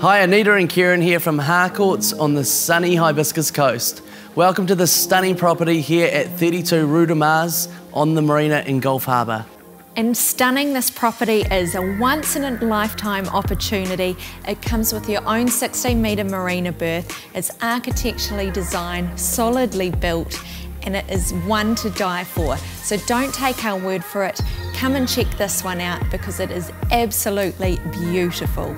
Hi, Anita and Kieran here from Harcourts on the sunny Hibiscus Coast. Welcome to this stunning property here at 32 Rue D'Amarres on the marina in Gulf Harbour. And stunning, this property is a once in a lifetime opportunity. It comes with your own 16 metre marina berth. It's architecturally designed, solidly built, and it is one to die for. So don't take our word for it. Come and check this one out because it is absolutely beautiful.